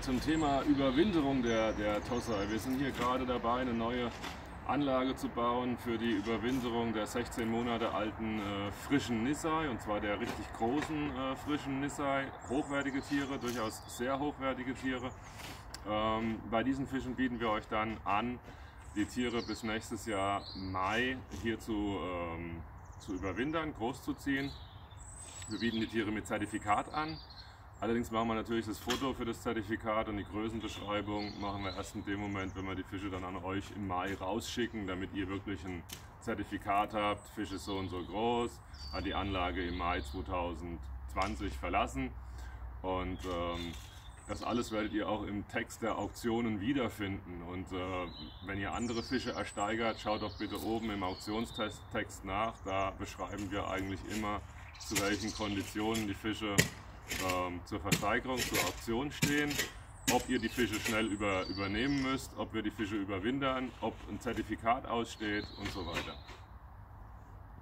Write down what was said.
Zum Thema Überwinterung der, der Tossai. Wir sind hier gerade dabei, eine neue Anlage zu bauen für die Überwinterung der 16 Monate alten äh, frischen Nissai, und zwar der richtig großen äh, frischen Nissai. Hochwertige Tiere, durchaus sehr hochwertige Tiere. Ähm, bei diesen Fischen bieten wir euch dann an, die Tiere bis nächstes Jahr Mai hier zu, ähm, zu überwintern, großzuziehen. Wir bieten die Tiere mit Zertifikat an. Allerdings machen wir natürlich das Foto für das Zertifikat und die Größenbeschreibung machen wir erst in dem Moment, wenn wir die Fische dann an euch im Mai rausschicken, damit ihr wirklich ein Zertifikat habt, Fisch ist so und so groß, hat die Anlage im Mai 2020 verlassen und ähm, das alles werdet ihr auch im Text der Auktionen wiederfinden. Und äh, wenn ihr andere Fische ersteigert, schaut doch bitte oben im Auktionstext nach. Da beschreiben wir eigentlich immer, zu welchen Konditionen die Fische ähm, zur Versteigerung, zur Auktion stehen, ob ihr die Fische schnell über, übernehmen müsst, ob wir die Fische überwintern, ob ein Zertifikat aussteht und so weiter.